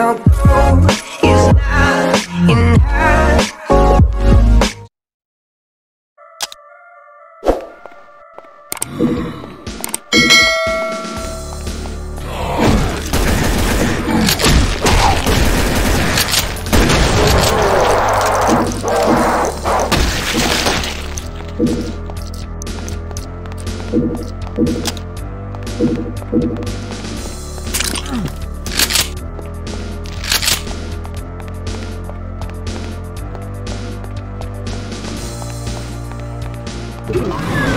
Our 我的妈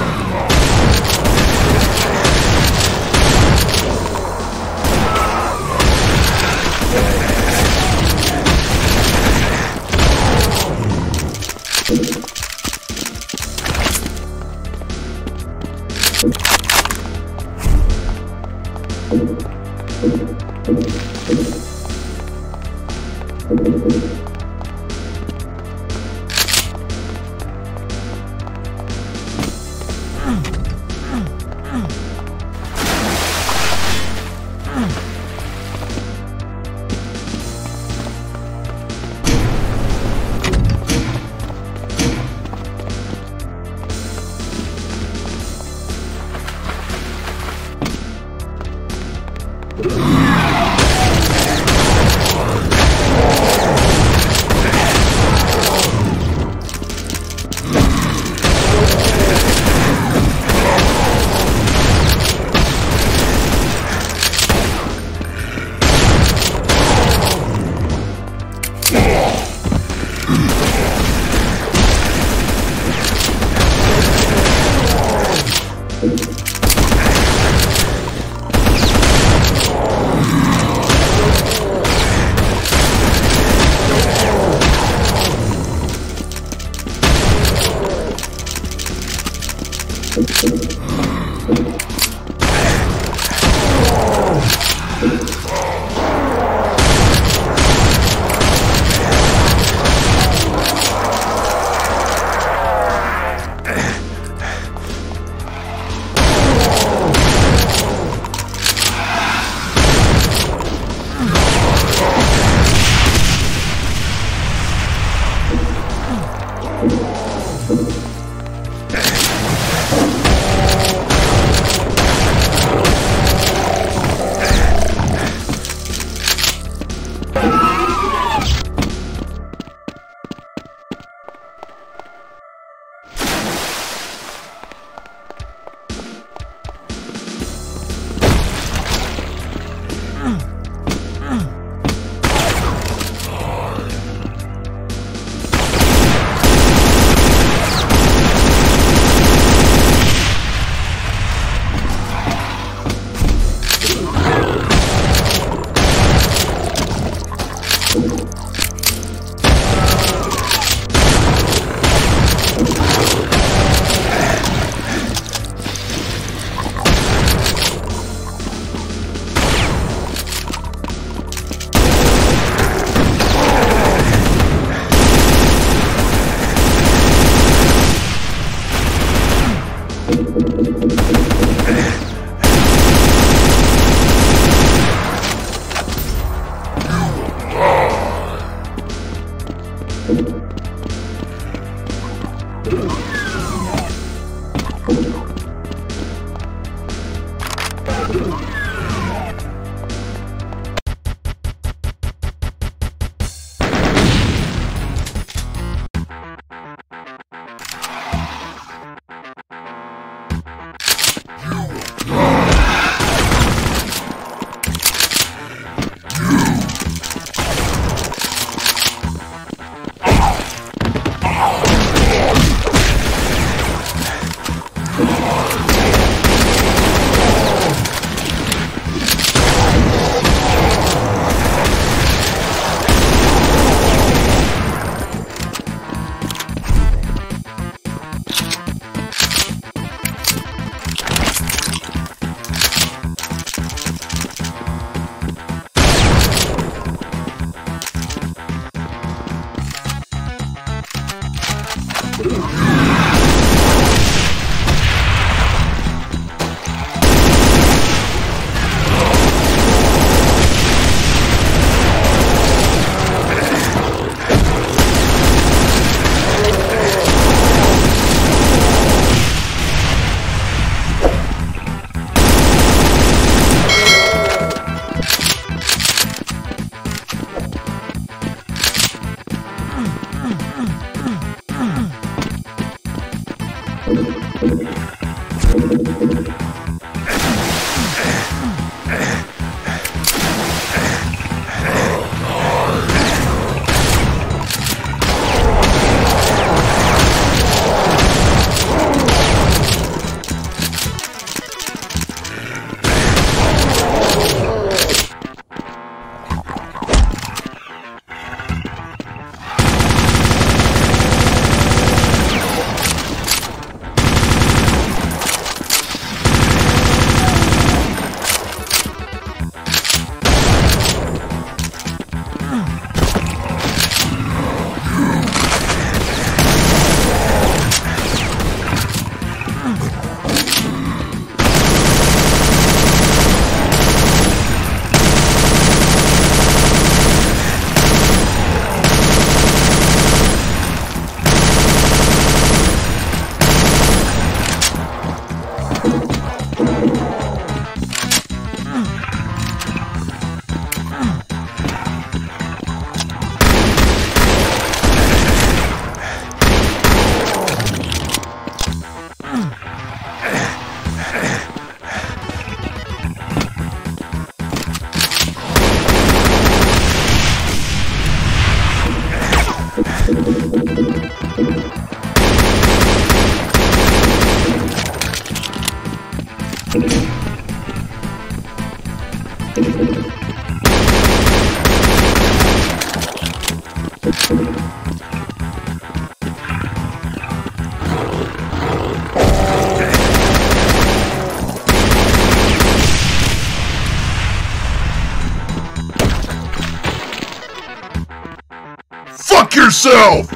yourself!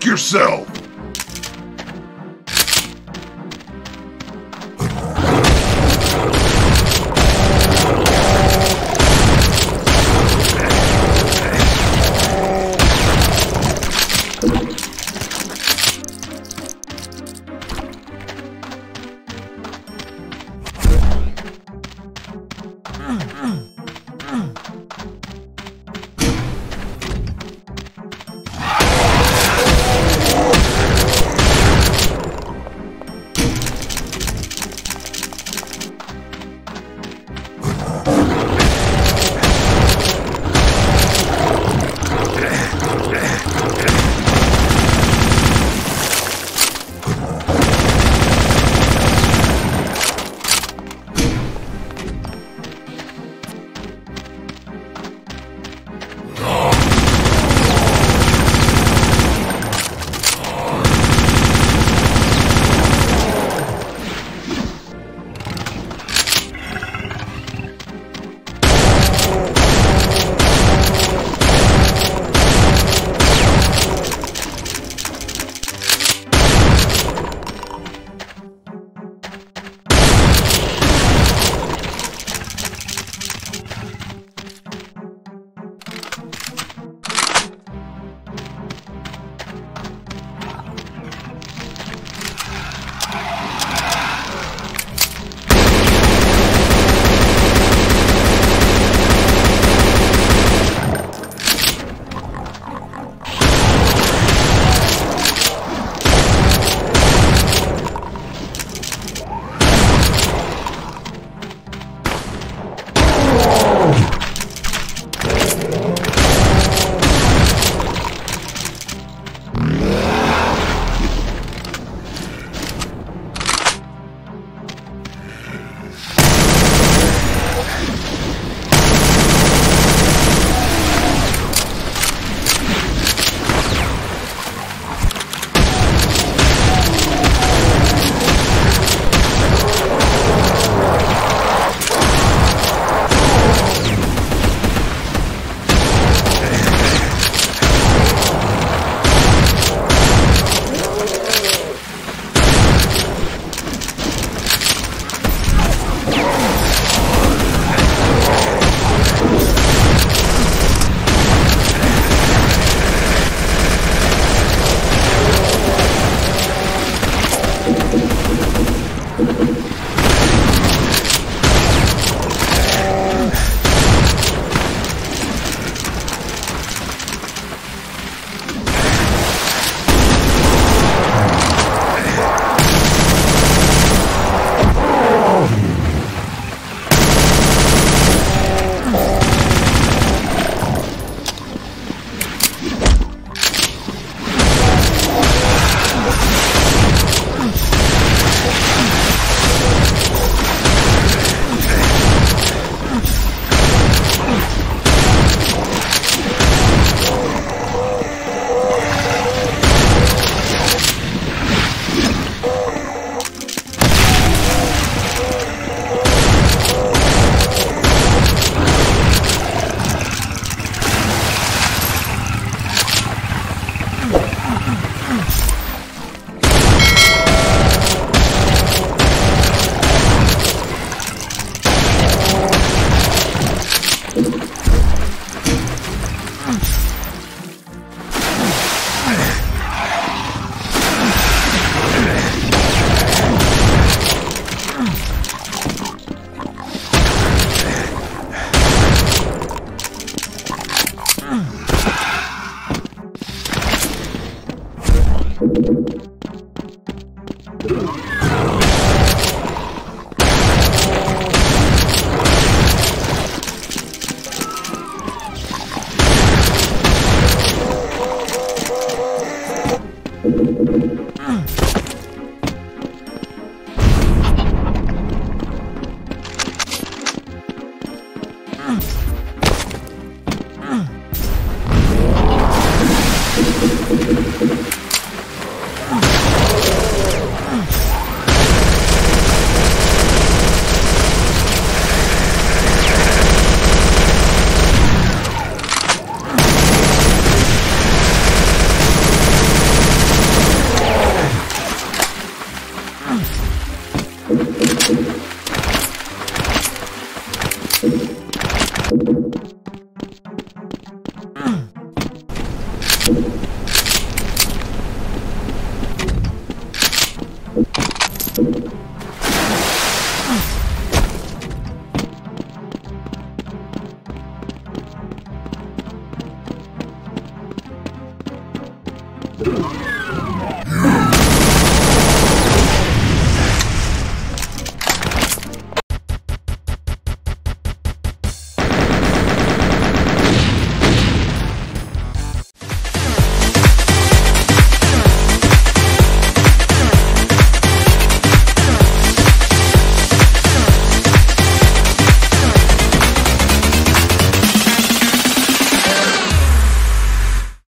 Fuck yourself!